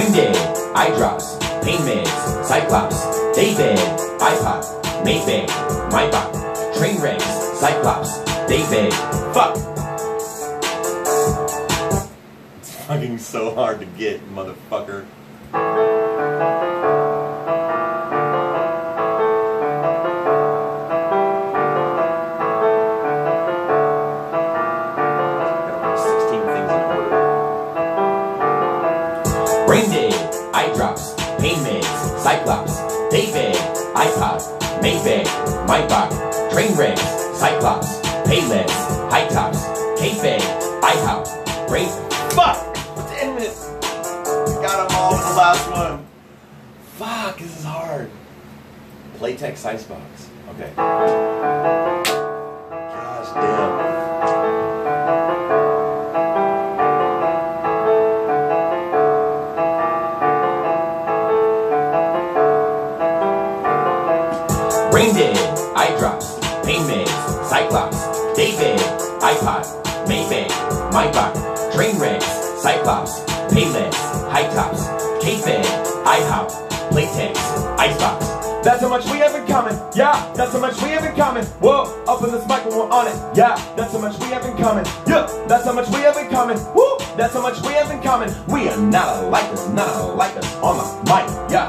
Brain dead, eye drops, pain meds, Cyclops, David, iPod, Maybank, Maybach, train wrecks, Cyclops, David, fuck. It's fucking so hard to get, motherfucker. Meds, Cyclops, David, iPod, Maybank, Maybach, train wrecks, Cyclops, Payless, high tops, K-Fed, IHOP, brain, Fuck! Ten minutes! Got them all in the last one. Fuck, this is hard. Playtex Icebox. Okay. Dead, eye drops, pain meds, Cyclops, David, iPod, Maybank, Maybach, train wrecks, Cyclops, Payless, high tops, K-Fed, IHOP, Playtex, Icebox. That's how much we have in common. Yeah, that's how much we have in common. Whoa, up in this mic when we're on it. Yeah, that's how much we have in common. Yeah, that's how much we have in common. Woo, that's how much we have in common. We are not alike us, not alike us on the mic. Yeah,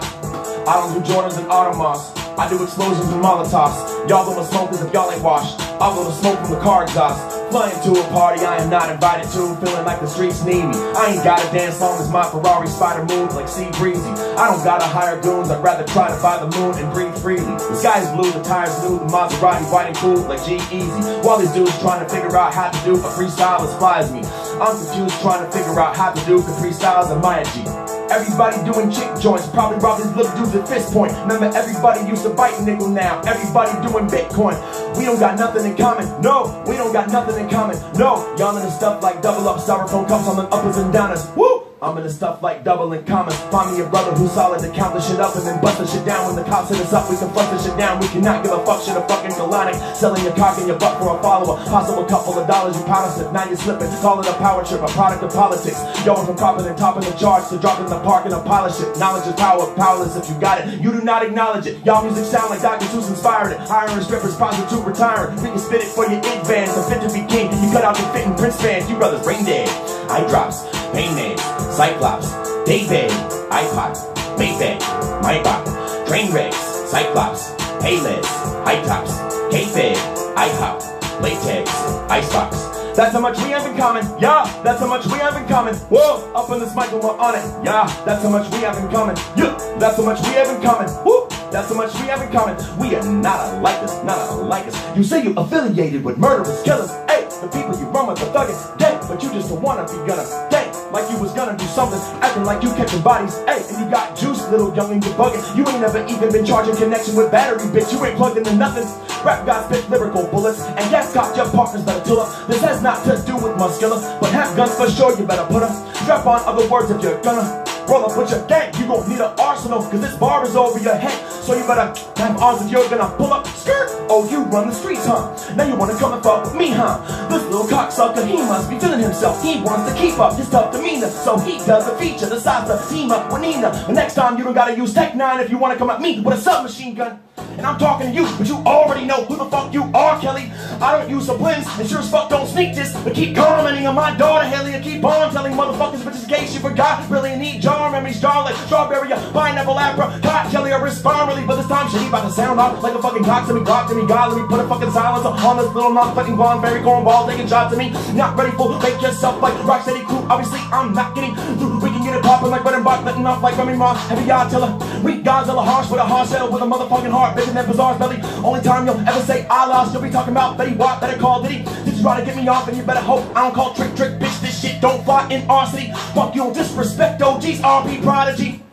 I don't do Jordans and Audemars. I do explosions and Molotovs. Y'all gonna smoke as if y'all ain't washed. I'll go to smoke from the car exhaust. Flying to a party I am not invited to, feeling like the streets need me. I ain't got a dance long as my Ferrari spider moves like C-Breezy. I don't gotta hire goons, I'd rather try to buy the moon and breathe freely. The sky's blue, the tires new, the Maserati white and cool like G Easy. While these dudes trying to figure out how to do a freestyle inspires me. I'm confused trying to figure out how to do Capri Styles and Maya G. Everybody doing chick joints, probably these little dudes at fist point. Remember, everybody used to bite nickel now. Everybody doing Bitcoin. We don't got nothing in common. No, we don't got nothing in common. No, y'all into stuff like double up styrofoam cups on the uppers and downers. Woo! I'm into stuff like double and common. Find me a brother who's solid to count the shit up and then bust the shit down. When the cops hit us up, we can flush the shit down. We cannot give a fuck shit a fucking colonic. Selling your cock and your butt for a follower. Possible couple of dollars you pound slip. Now you're slipping. Call it a power trip, a product of politics. Going from propping and topping the charts to dropping the park and a polish it. Knowledge is power, powerless if you got it. You do not acknowledge it. Y'all music sound like Dr. Seuss inspired it. Hiring strippers, prostitute retiring. We can spit it for your id bands. The fit to be king. You cut out your fitting Prince fans. You brothers brain dead. Eye drops, pain names, Cyclops, David, iPod, Maybach, train wrecks, Cyclops, Payless, high tops, K-Fed, IHOP, Latex, Icebox. That's how much we have in common. Yeah, that's how much we have in common. Whoa, up in this mic and we're on it. Yeah, that's how much we have in common. Yeah, that's how much we have in common. Woo, that's how much we have in common. We are not alike us, not alike us. You say you affiliated with murderers, killers. Hey, the people you run with are thugging. Dead, but you just don't wanna be gonna dead. Like you was gonna do something, acting like you catching bodies. Hey, and you got juice, little youngin', you bugging. You ain't never even been charging connection with battery, bitch. You ain't plugged into nothing. Rap God spit lyrical bullets, and gas got your partners better tool up. This has not to do with muscular, but have guns for sure. You better put 'em. Strap on other words if you're gonna. Roll up your gang, you gon' need an arsenal, cause this bar is over your head. So you better have arms if you're gonna pull up skirt. Oh, you run the streets, huh? Now you wanna come and fuck with me, huh? This little cocksucker, he must be feeling himself. He wants to keep up his tough demeanor. So he does a feature, decides to team up with Nina. The next time you don't gotta use Tech 9 if you wanna come at me with a submachine gun. And I'm talking to you, but you already know who the fuck you are, Kelly. I don't use sublims, and sure as fuck don't sneak this. But keep commenting on my daughter, Hailie, and keep on telling motherfuckers, but just in case you forgot, really need jar memories, jar like strawberry, or pineapple, apricot, Kelly, or respond really, but this time shit, he about to sound off like a fucking cock to me, God to me, God, let me put a fucking silence on this little non-fucking blonde, very cornball, taking shots to me. Not ready for, make yourself like Rocksteady crew. Obviously, I'm not getting through. We can get it popping like Button Bot, letting off like Remy Ma, heavy Attila. We Godzilla harsh with a harsh shell with a motherfucking heart, bigger than Bazaar's belly. Only time you'll ever say I lost, you'll be talking about Betty Watt, better call Diddy. Did you try to get me off and you better hope I don't call Trick-Trick bitch this shit don't fly in our city. Fuck you, disrespect OGs, RP Prodigy.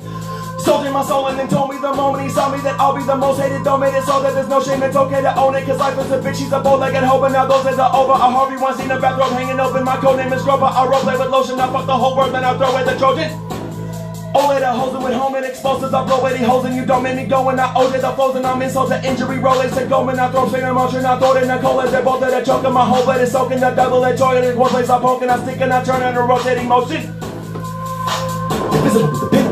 Sold in my soul and then told me the moment he saw me that I'll be the most hated. Don't made it so that there's no shame. It's okay to own it. Cause life is a bitch. He's a bow-legged hoe. But now those days are over. A Harvey once seen a bathrobe hanging open. My code name is Grover. I roleplay with lotion. I fuck the whole world. Then I throw away the Trojan. Only the hosing with home and explosives. I blow any hoes and you don't make me go. And I owe to the flows and I'm insult to injury. Rolex to go. And I throw straight emotion. I throw it in the cold. They're both at a choke. And my whole blade is soaking. The double edged joy. One place I poke and I stick and I turn and a rotating motion. Invisible with the pen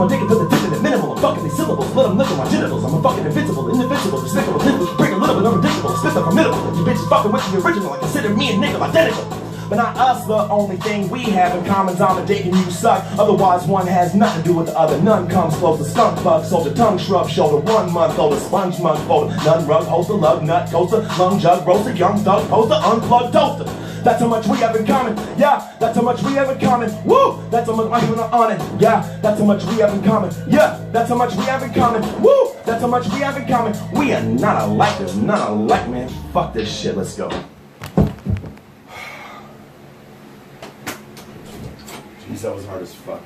my dick into the definite minimal. I'm fucking these syllables, let them look at my genitals. I'm a fucking invincible, indivisible, despicable, bring a little bit unpredictable, spit the formidable. You bitches fucking with the original, I consider me and nigga identical. But not us, the only thing we have in common is I'm a dick and you suck. Otherwise, one has nothing to do with the other. None comes close to skunk so the tongue shrub, shoulder one month old, a sponge month old, none rug, holster, lug, nut, coaster, lung jug, roaster, young thug, poster, unplugged toaster. That's how much we have in common. Yeah, that's how much we have in common. Woo! That's how much I'm on it. Yeah, that's how much we have in common. Yeah, that's how much we have in common. Woo! That's how much we have in common. We are not alike. There's none alike, man. Fuck this shit. Let's go. That was hard as fuck.